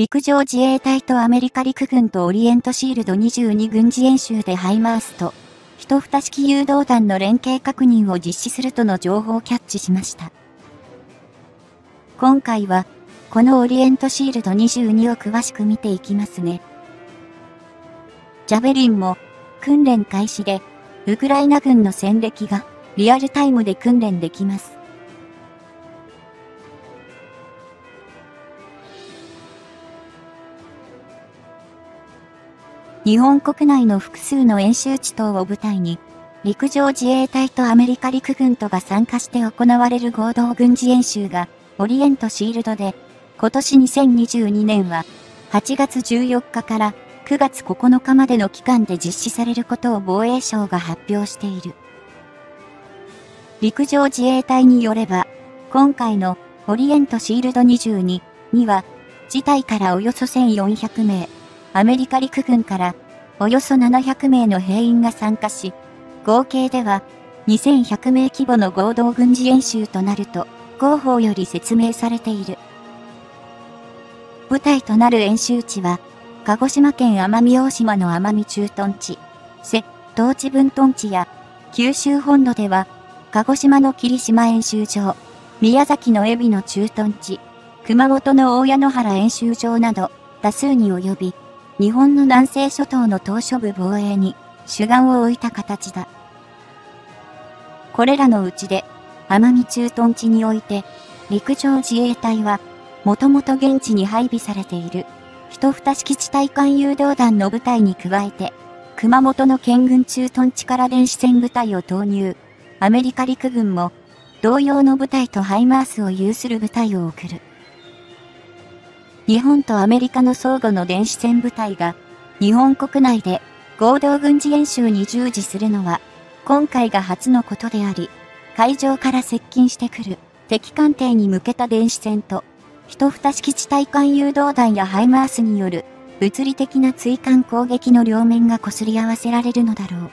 陸上自衛隊とアメリカ陸軍とオリエントシールド22軍事演習でハイマースと、一蓋式誘導弾の連携確認を実施するとの情報をキャッチしました。今回は、このオリエントシールド22を詳しく見ていきますね。ジャベリンも、訓練開始で、ウクライナ軍の戦歴がリアルタイムで訓練できます。日本国内の複数の演習地等を舞台に、陸上自衛隊とアメリカ陸軍とが参加して行われる合同軍事演習が、オリエントシールドで、今年2022年は、8月14日から9月9日までの期間で実施されることを防衛省が発表している。陸上自衛隊によれば、今回のオリエントシールド22には、事態からおよそ1400名、アメリカ陸軍からおよそ700名の兵員が参加し、合計では2100名規模の合同軍事演習となると広報より説明されている。舞台となる演習地は、鹿児島県奄美大島の奄美駐屯地、瀬、東地分屯地や、九州本土では、鹿児島の霧島演習場、宮崎の海老の駐屯地、熊本の大谷野原演習場など、多数に及び、日本の南西諸島の島嶼部防衛に主眼を置いた形だ。これらのうちで、奄美駐屯地において、陸上自衛隊は、もともと現地に配備されている、一蓋式地対艦誘導弾の部隊に加えて、熊本の県軍駐屯地から電子戦部隊を投入、アメリカ陸軍も、同様の部隊とハイマースを有する部隊を送る。日本とアメリカの相互の電子戦部隊が、日本国内で合同軍事演習に従事するのは、今回が初のことであり、海上から接近してくる敵艦艇に向けた電子戦と、一蓋式地対艦誘導弾やハイマースによる物理的な追艦攻撃の両面が擦り合わせられるのだろう。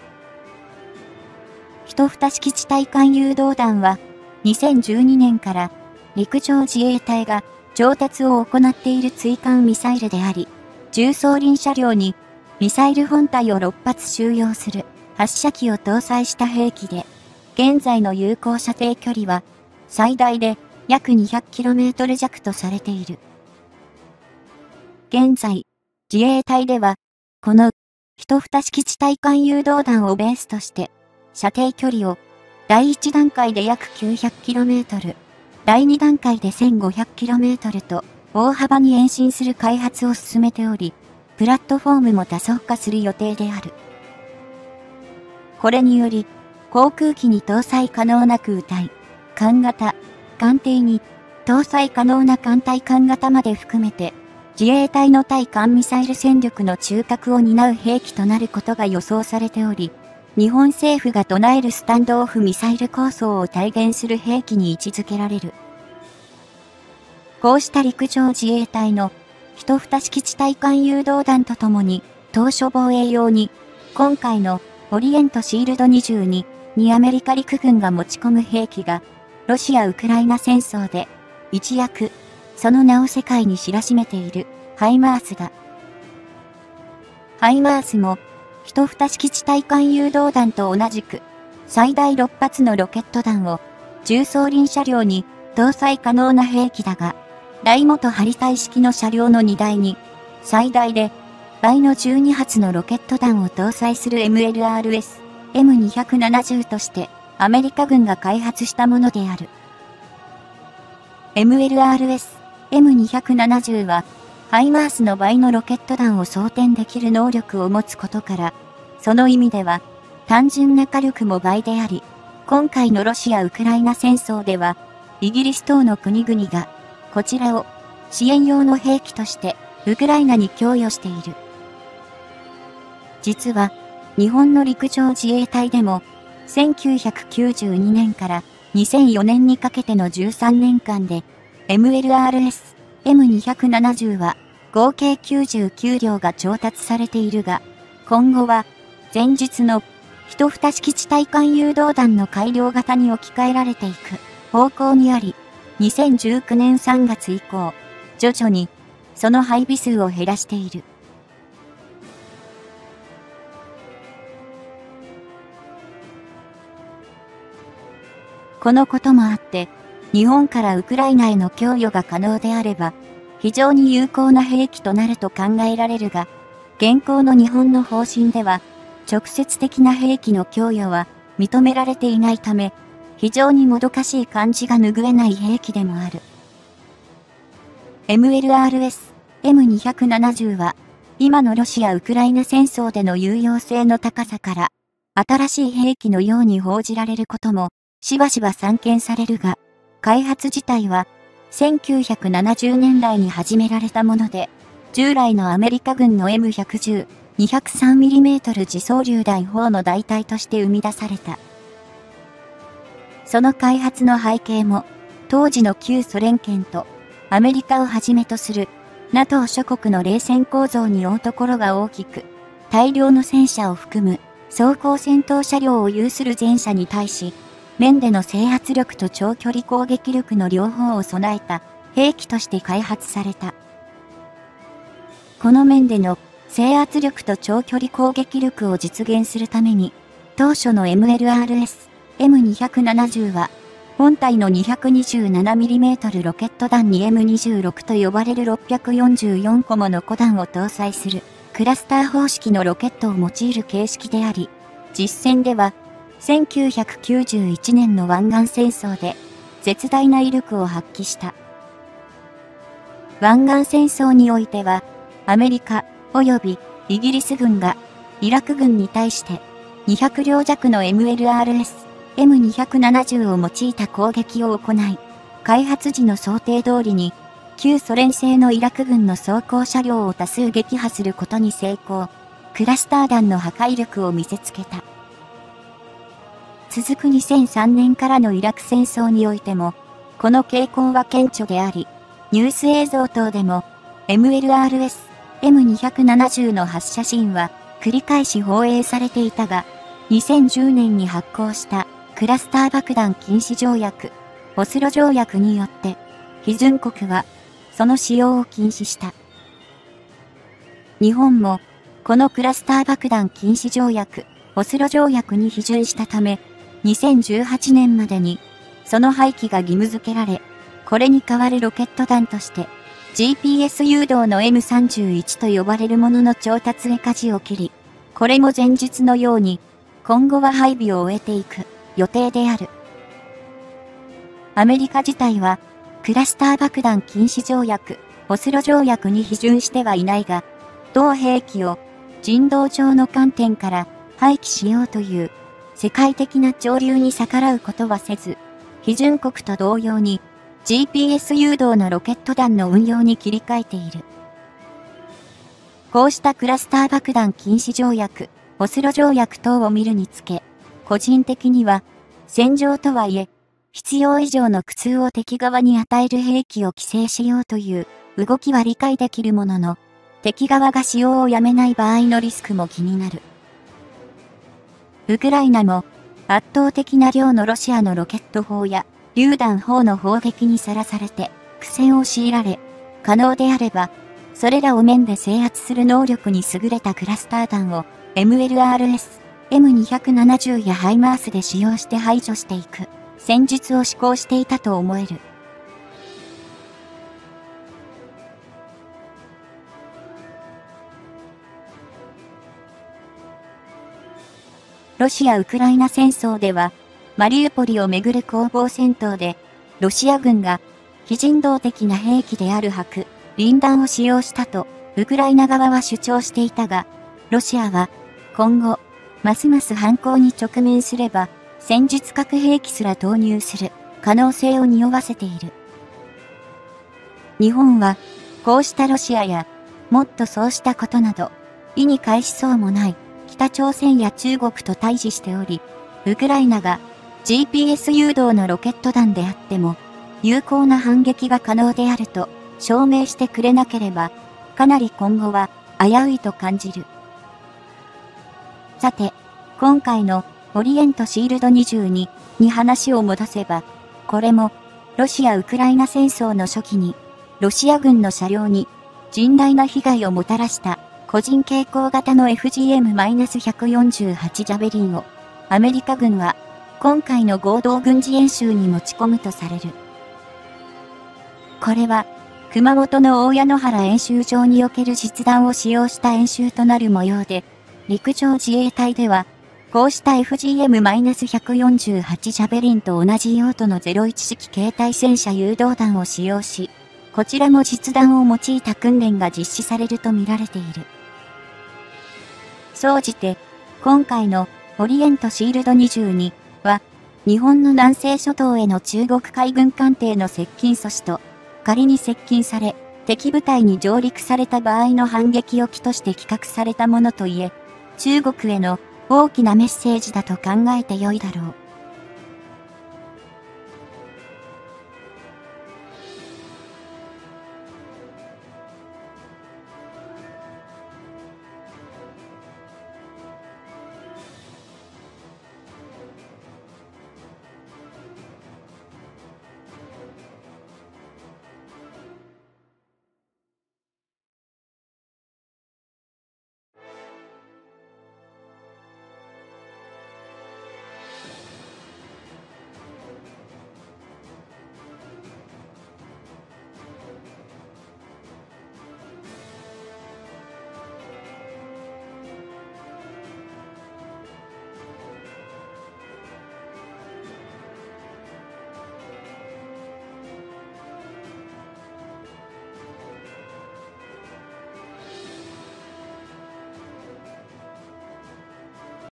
一蓋式地対艦誘導弾は、2012年から陸上自衛隊が調達を行っている追艦ミサイルであり、重装輪車両にミサイル本体を6発収容する発射機を搭載した兵器で、現在の有効射程距離は最大で約 200km 弱とされている。現在、自衛隊では、この一蓋式地対艦誘導弾をベースとして、射程距離を第1段階で約 900km、第2段階で 1500km と大幅に延伸する開発を進めており、プラットフォームも多層化する予定である。これにより、航空機に搭載可能な空対、艦型、艦艇に搭載可能な艦隊艦型まで含めて、自衛隊の対艦ミサイル戦力の中核を担う兵器となることが予想されており、日本政府が唱えるスタンドオフミサイル構想を体現する兵器に位置づけられる。こうした陸上自衛隊の一蓋式地対艦誘導弾とともに、当初防衛用に、今回のオリエントシールド22にアメリカ陸軍が持ち込む兵器が、ロシア・ウクライナ戦争で、一躍、その名を世界に知らしめている、ハイマースだ。ハイマースも、一蓋式地対艦誘導弾と同じく、最大6発のロケット弾を、重装輪車両に搭載可能な兵器だが、大元張り体式の車両の荷台に、最大で倍の12発のロケット弾を搭載する MLRS M270 としてアメリカ軍が開発したものである。MLRS M270 はハイマースの倍のロケット弾を装填できる能力を持つことから、その意味では、単純な火力も倍であり、今回のロシア・ウクライナ戦争では、イギリス等の国々が、こちらを支援用の兵器として、ウクライナに供与している。実は、日本の陸上自衛隊でも、1992年から2004年にかけての13年間で、MLRS M270 は合計99両が調達されているが、今後は前述の一蓋式地対艦誘導弾の改良型に置き換えられていく方向にあり、2019年3月以降、徐々にその配備数を減らしている。このこともあって、日本からウクライナへの供与が可能であれば、非常に有効な兵器となると考えられるが、現行の日本の方針では、直接的な兵器の供与は認められていないため、非常にもどかしい感じが拭えない兵器でもある。MLRS M270 は、今のロシア・ウクライナ戦争での有用性の高さから、新しい兵器のように報じられることも、しばしば散見されるが、開発自体は、1970年代に始められたもので、従来のアメリカ軍の M110、203mm 自走榴弾砲の代替として生み出された。その開発の背景も、当時の旧ソ連圏とアメリカをはじめとする NATO 諸国の冷戦構造に負うところが大きく、大量の戦車を含む装甲戦闘車両を有する前車に対し、面での制圧力と長距離攻撃力の両方を備えた兵器として開発された。この面での制圧力と長距離攻撃力を実現するために、当初の MLRS M270 は、本体の 227mm ロケット弾に M26 と呼ばれる644個もの子弾を搭載するクラスター方式のロケットを用いる形式であり、実戦では1991年の湾岸戦争で絶大な威力を発揮した。湾岸戦争においては、アメリカ及びイギリス軍がイラク軍に対して200両弱の MLRS M270 を用いた攻撃を行い、開発時の想定通りに旧ソ連製のイラク軍の装甲車両を多数撃破することに成功。クラスター弾の破壊力を見せつけた。続く2003年からのイラク戦争においても、この傾向は顕著であり、ニュース映像等でも、MLRS M270 の発射シーンは繰り返し放映されていたが、2010年に発行したクラスター爆弾禁止条約、オスロ条約によって、批准国はその使用を禁止した。日本も、このクラスター爆弾禁止条約、オスロ条約に批准したため、2018年までに、その廃棄が義務付けられ、これに代わるロケット弾として、GPS 誘導の M31 と呼ばれるものの調達へ舵を切り、これも前述のように、今後は配備を終えていく予定である。アメリカ自体は、クラスター爆弾禁止条約、オスロ条約に批准してはいないが、同兵器を人道上の観点から廃棄しようという世界的な潮流に逆らうことはせず、批准国と同様に GPS 誘導のロケット弾の運用に切り替えている。こうしたクラスター爆弾禁止条約、オスロ条約等を見るにつけ、個人的には、戦場とはいえ、必要以上の苦痛を敵側に与える兵器を規制しようという動きは理解できるものの、敵側が使用をやめない場合のリスクも気になる。ウクライナも圧倒的な量のロシアのロケット砲や榴弾砲の砲撃にさらされて苦戦を強いられ、可能であれば、それらを面で制圧する能力に優れたクラスター弾を MLRS、M270 やハイマースで使用して排除していく戦術を施行していたと思える。ロシア・ウクライナ戦争では、マリウポリをめぐる攻防戦闘で、ロシア軍が非人道的な兵器である核、リン弾を使用したと、ウクライナ側は主張していたが、ロシアは今後、ますます反攻に直面すれば、戦術核兵器すら投入する可能性を匂わせている。日本は、こうしたロシアや、もっとそうしたことなど、意に介しそうもない北朝鮮や中国と対峙しており、ウクライナが GPS 誘導のロケット弾であっても、有効な反撃が可能であると証明してくれなければ、かなり今後は危ういと感じる。さて、今回のオリエントシールド22に話を戻せば、これもロシア・ウクライナ戦争の初期にロシア軍の車両に甚大な被害をもたらした個人傾向型の FGM-148 ジャベリンをアメリカ軍は今回の合同軍事演習に持ち込むとされる。これは熊本の大谷野原演習場における実弾を使用した演習となる模様で、陸上自衛隊では、こうした FGM-148 ジャベリンと同じ用途の01式携帯戦車誘導弾を使用し、こちらも実弾を用いた訓練が実施されるとみられている。総じて、今回のオリエントシールド22、日本の南西諸島への中国海軍艦艇の接近阻止と、仮に接近され、敵部隊に上陸された場合の反撃を機として企画されたものといえ、中国への大きなメッセージだと考えてよいだろう。